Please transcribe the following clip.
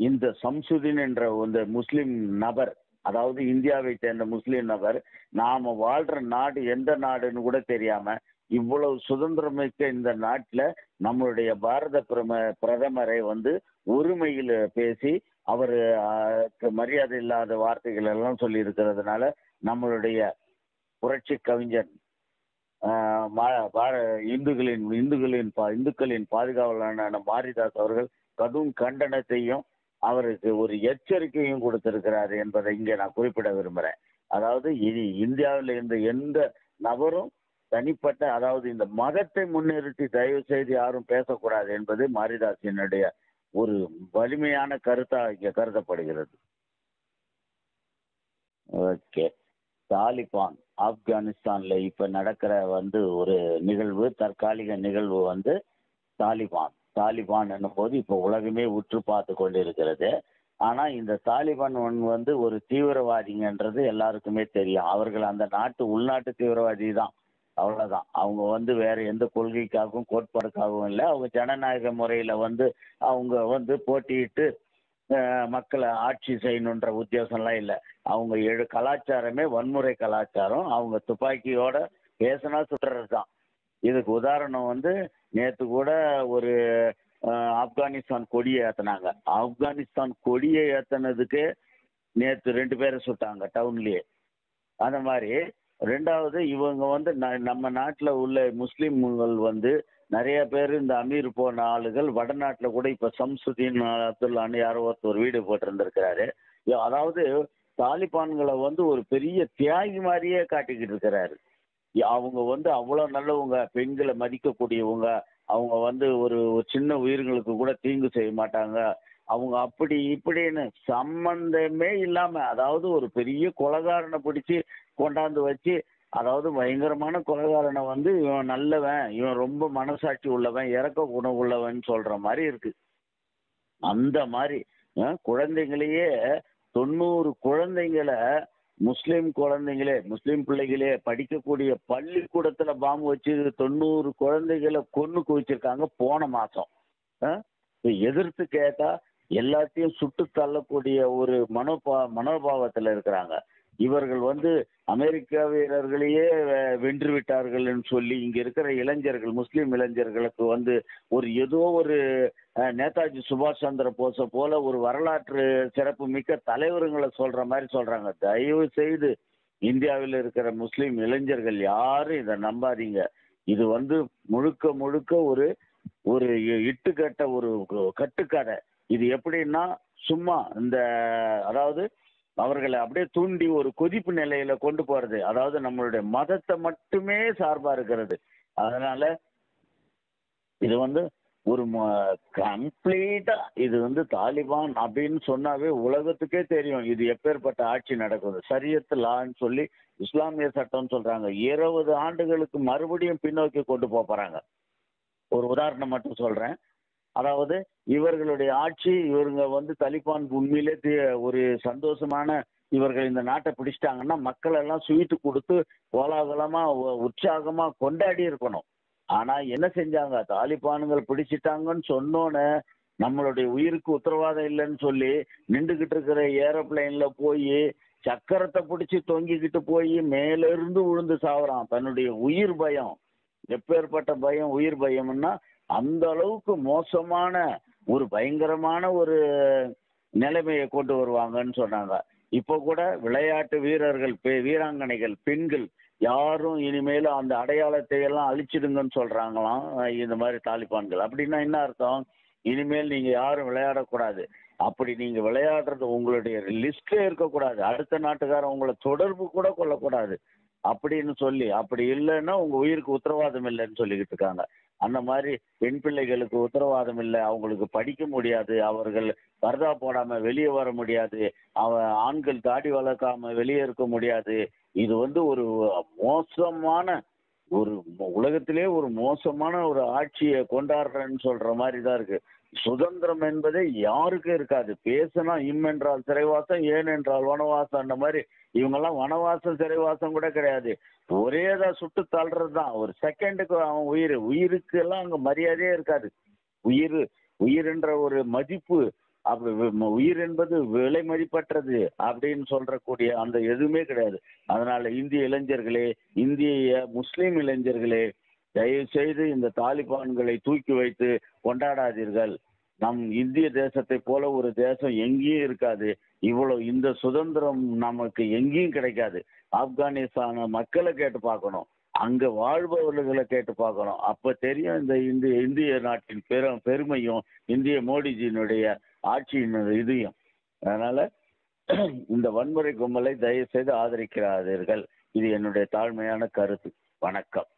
இந்த சம்சுதீன் என்ற இந்த முஸ்லிம் நபர் அதாவது இந்தியாவை சேர்ந்த முஸ்லிம் நபர் நாம வாழ்ற நாடு எந்த நாடுன்னு கூட தெரியாம இவ்வளவு சுதந்திரமிக்க இந்த நாட்டில் நம்மளுடைய பாரத பிரம பிரதமரை வந்து ஒருமையில் பேசி அவர் மரியாதை இல்லாத வார்த்தைகள் எல்லாம் சொல்லி இருக்கிறதுனால நம்மளுடைய புரட்சி கவிஞர் மா- இந்துக்களின் இந்துக்களின் பா- இந்துக்களின் பாதுகாவலரான மாரிதாஸ் அவர்கள் கடும் கண்டனத்தையும் அவருக்கு ஒரு எச்சரிக்கையும் கொடுத்திருக்கிறார் என்பதை இங்கே நான் குறிப்பிட விரும்புகிறேன். அதாவது இனி இந்தியாவில் இருந்த எந்த நபரும் தனிப்பட்ட அதாவது இந்த மதத்தை முன்னிறுத்தி தயவு செய்து யாரும் பேசக்கூடாது என்பது மாரிதாசினுடைய ஒரு வலிமையான கருத்தா இங்கே கருதப்படுகிறது. ஓகே. தாலிபான் ஆப்கானிஸ்தான்ல இப்ப நடக்கிற வந்து ஒரு நிகழ்வு தற்காலிக நிகழ்வு வந்து தாலிபான். தாலிபான் என்னும்போது இப்போ உலகமே உற்று பார்த்து கொண்டிருக்கிறது. ஆனால் இந்த தாலிபான் ஒன் வந்து ஒரு தீவிரவாதிங்கன்றது எல்லாருக்குமே தெரியும். அவர்கள் அந்த நாட்டு உள்நாட்டு தீவிரவாதி தான். அவ்வளோதான் அவங்க வந்து வேற எந்த கொள்கைக்காகவும் கோட்பாடுக்காகவும் இல்லை. அவங்க ஜனநாயக முறையில் வந்து அவங்க வந்து போட்டியிட்டு மக்களை ஆட்சி செய்யணுன்ற உத்தேசம்லாம் இல்லை. அவங்க எழு கலாச்சாரமே வன்முறை கலாச்சாரம். அவங்க துப்பாக்கியோட பேசினா சுட்டுறது தான் இதுக்கு உதாரணம் வந்து நேற்று கூட ஒரு ஆப்கானிஸ்தான் கொடியை ஏத்துனாங்க. ஆப்கானிஸ்தான் கொடியை ஏத்துனதுக்கு நேற்று ரெண்டு பேரை சுட்டாங்க டவுன்லயே. அந்த மாதிரி ரெண்டாவது இவங்க வந்து ந- நம்ம நாட்டில் உள்ள முஸ்லீம்கள் வந்து நிறைய பேர் இந்த அமீர் போன ஆளுகள் வடநாட்டில் கூட இப்போ சம்சுதீன் அப்துல்லான்னு யாரோ ஒருத்தர் வீடு போட்டிருந்திருக்கிறாரு. அதாவது தாலிபான்களை வந்து ஒரு பெரிய தியாகி மாதிரியே காட்டிக்கிட்டு இருக்கிறாரு. அவங்க வந்து அவ்வளோ நல்லவங்க பெண்களை மதிக்கக்கூடியவங்க அவங்க வந்து ஒரு சின்ன உயிர்களுக்கு கூட தீங்கு செய்ய மாட்டாங்க. அவங்க அப்படி இப்படின்னு சம்பந்தமே இல்லாம அதாவது ஒரு பெரிய கொலகாரனை பிடிச்சி கொண்டாந்து வச்சு அதாவது பயங்கரமான கொலகாரனை வந்து இவன் நல்லவன் இவன் ரொம்ப மனசாட்சி உள்ளவன் இறக்க குணம் உள்ளவன் சொல்ற மாதிரி இருக்கு. அந்த மாதிரி குழந்தைங்களையே தொண்ணூறு குழந்தைங்களை முஸ்லீம் குழந்தைங்களே முஸ்லீம் பிள்ளைகளே படிக்கக்கூடிய பள்ளிக்கூடத்துல பாம்பு வச்சு தொண்ணூறு குழந்தைகளை கொன்னு குவிச்சிருக்காங்க போன மாசம். எதிர்த்து கேட்டா எல்லாத்தையும் சுட்டு தள்ளக்கூடிய ஒரு மனோபா மனோபாவத்துல இருக்கிறாங்க. இவர்கள் வந்து அமெரிக்க வீரர்களையே வெ- வென்று என்று சொல்லி இங்க இருக்கிற இளைஞர்கள் முஸ்லீம் இளைஞர்களுக்கு வந்து ஒரு ஏதோ ஒரு நேதாஜி சுபாஷ் சந்திர போஸை போல ஒரு வரலாற்று சிறப்பு மிக்க தலைவருங்களை சொல்ற மாதிரி சொல்றாங்க. தயவு செய்து இந்தியாவில் இருக்கிற முஸ்லீம் இளைஞர்கள் யாரும் இதை நம்பாதீங்க. இது வந்து முழுக்க முழுக்க ஒரு ஒரு இட்டுக்கட்ட ஒரு கட்டுக்கதை. இது எப்படின்னா சும்மா இந்த அதாவது அவர்களை அப்படியே தூண்டி ஒரு கொதிப்பு நிலையில கொண்டு போறது. அதாவது நம்மளுடைய மதத்தை மட்டுமே சார்பா இருக்கிறது. அதனால இது வந்து ஒரு கம்ப்ளீட்டா இது வந்து தாலிபான் அப்படின்னு சொன்னாவே உலகத்துக்கே தெரியும். இது எப்பேற்பட்ட ஆட்சி நடக்குது. சரியத்து லான்னு சொல்லி இஸ்லாமிய சட்டம்னு சொல்றாங்க. இருபது ஆண்டுகளுக்கு மறுபடியும் பின்னோக்கி கொண்டு போறாங்க. ஒரு உதாரணம் மட்டும் சொல்றேன். அதாவது இவர்களுடைய ஆட்சி இவருங்க வந்து தலிபான் உண்மையிலே ஒரு சந்தோஷமான இவர்கள் இந்த நாட்டை பிடிச்சிட்டாங்கன்னா மக்கள் எல்லாம் ஸ்வீட்டு கொடுத்து கோலாகலமா உற்சாகமா கொண்டாடி இருக்கணும். ஆனா என்ன செஞ்சாங்க? தாலிபானுங்கள் பிடிச்சிட்டாங்கன்னு சொன்னோன்னே நம்மளுடைய உயிருக்கு உத்தரவாதம் இல்லைன்னு சொல்லி நின்றுகிட்டு இருக்கிற ஏரோப்ளைன்ல போய் சக்கரத்தை பிடிச்சி தொங்கிக்கிட்டு போய் மேலிருந்து விழுந்து சாவறான். தன்னுடைய உயிர் பயம் எப்பேற்பட்ட பயம் உயிர் பயம்னா அந்த அளவுக்கு மோசமான ஒரு பயங்கரமான ஒரு நிலைமையை கொண்டு வருவாங்கன்னு சொன்னாங்க. இப்போ கூட விளையாட்டு வீரர்கள் பெ- வீராங்கனைகள் பெண்கள் யாரும் இனிமேல் அந்த அடையாளத்தை எல்லாம் அழிச்சிடுங்கன்னு சொல்றாங்களாம் இந்த மாதிரி தாலிபான்கள். அப்படின்னா என்ன அர்த்தம்? இனிமேல் நீங்க யாரும் விளையாடக்கூடாது. அப்படி நீங்க விளையாடுறது உங்களுடைய லிஸ்ட்ல இருக்கக்கூடாது. அடுத்த நாட்டுக்காரன் உங்களை தொடர்பு கூட கொள்ளக்கூடாது. அப்படின்னு சொல்லி அப்படி இல்லைன்னா உங்க உயிருக்கு உத்தரவாதம் இல்லைன்னு சொல்லிக்கிட்டு இருக்காங்க. அந்த மாதிரி பெண் பிள்ளைகளுக்கு உத்தரவாதம் இல்லை. அவங்களுக்கு படிக்க முடியாது. அவர்கள் பர்தா போடாம வெளியே வர முடியாது. அவ ஆண்கள் தாடி வளர்க்காம வெளியே இருக்க முடியாது. இது வந்து ஒரு மோசமான ஒரு உலகத்திலே ஒரு மோசமான ஒரு ஆட்சியை கொண்டாடுறேன்னு சொல்ற மாதிரி தான் இருக்கு. சுதந்திரம் என்பதே யாருக்கும் இருக்காது. பேசினா இம் என்றால் சிறைவாசம் ஏன் என்றால் வனவாசம் அந்த மாதிரி. இவங்கெல்லாம் வனவாசம் சிறைவாசம் கூட கிடையாது. ஒரேதா சுட்டு தள்ளுறது தான் ஒரு செகண்டுக்கு அவன் உயிர். உயிருக்கு எல்லாம் அங்க மரியாதையே இருக்காது. உயிர் உயிர்ன்ற ஒரு மதிப்பு அப்படி உயிர் என்பது விலை மதிப்பற்றது அப்படின்னு சொல்றக்கூடிய அந்த எதுவுமே கிடையாது. அதனால இந்திய இளைஞர்களே இந்திய முஸ்லீம் இளைஞர்களே தயவு செய்து இந்த தாலிபான்களை தூக்கி வைத்து கொண்டாடாதீர்கள். நம் இந்திய தேசத்தை போல ஒரு தேசம் எங்கேயும் இருக்காது. இவ்வளவு இந்த சுதந்திரம் நமக்கு எங்கேயும் கிடைக்காது. ஆப்கானிஸ்தான மக்களை கேட்டு பார்க்கணும். அங்க வாழ்பவர்களை கேட்டு பார்க்கணும். அப்ப தெரியும் இந்த இந்திய இந்திய நாட்டின் பெரும் பெருமையும் இந்திய மோடிஜியினுடைய ஆட்சியின் இதையும். அதனால இந்த வன்முறை கும்பலை தயவு செய்து ஆதரிக்கிறாதீர்கள் இது என்னுடைய தாழ்மையான கருத்து. வணக்கம்.